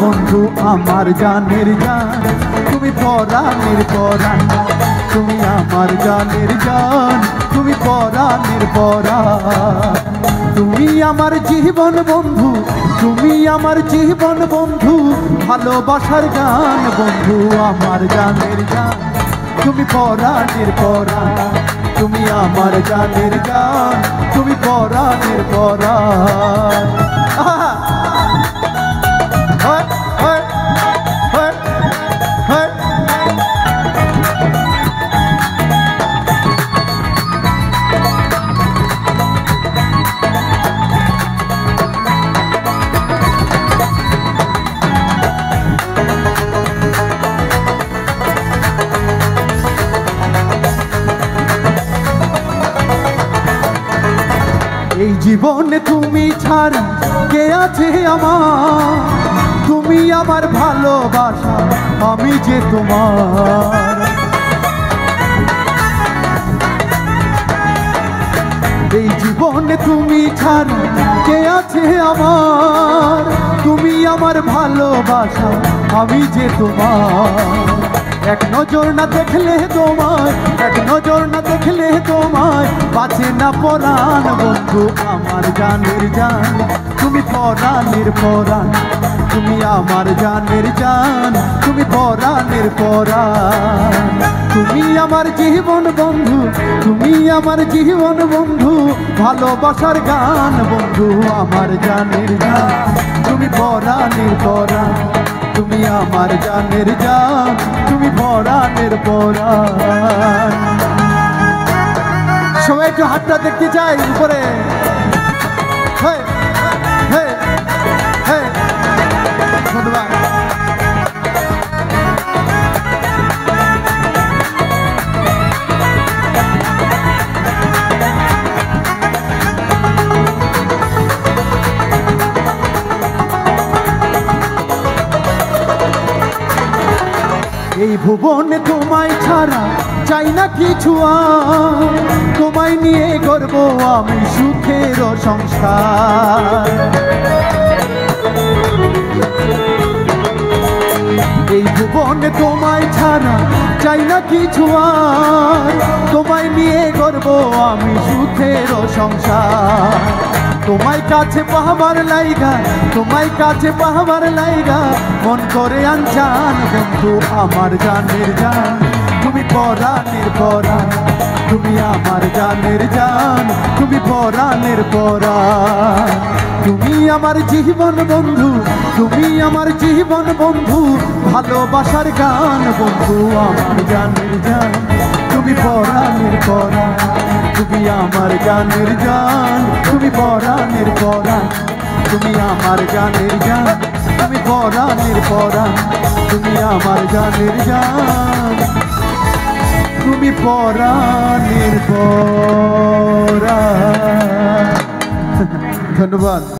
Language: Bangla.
বন্ধু, আমার জানের জান। তুমি পরাণের পরাণ। তুমি আমার জানের জান। তুমি পরাণের পরাণ। তুমি আমার জীবন বন্ধু। তুমি আমার জীবন বন্ধু। ভালোবাসার গান বন্ধু, আমার জানের গান তুমি পরাণের পরাণ। তুমি আমার জানের গান তুমি পরাণের পরাণ। এই জীবনে তুমি ছাড়া কে আছে আমার? তুমি আমার ভালোবাসা, আমি যে তোমার। এই জীবনে তুমি ছাড়া কে আছে আমার? তুমি আমার ভালোবাসা, আমি যে তোমার। এক নজর না দেখলে তোমায়, এক নজর না দেখলে তোমায়। বাঁচে না পরাণ বন্ধু, আমার জানের জান। তুমি পরাণের পরাণ, তুমি আমার জানের জান। তুমি পরাণের পরাণ। তুমি আমার জীবন বন্ধু, তুমি আমার জীবন বন্ধু। ভালোবাসার গান বন্ধু, আমার জানের জান। তুমি পরাণের পরাণ। আমার জানের জান তুমি পরাণের পরাণ। সবাই একটু হাতটা দেখতে চাই উপরে। হেই, এই ভুবনে তোমায় ছাড়া চাই না কিছু তোমায় নিয়ে করব আমি সুখের সংসার। এই ভুবনে তোমায় ছাড়া চাই না কিছু তোমায় নিয়ে করব আমি সুখের সংসার। তোমায় কাছে পাহাবার লাইগা, তোমায় কাছে পাহাবার লাইগা, মন করে আনজান বন্ধু আমার জানের জান। তুমি পরাণের পরাণ তুমি আমার জানের জান। তুমি পরাণের পরাণ তুমি আমার জীবন বন্ধু, তুমি আমার জীবন বন্ধু, ভালোবাসার গান বন্ধু আমার জানের জান। তুমি পরাণের পরাণ তুমি আমার জানের জান তুমি পরাণের পরাণ। তুমি আমার জানের জান তুমি পরাণের পরাণ। তুমি আমার জানের জান তুমি পরাণের পরাণ। ধন্যবাদ।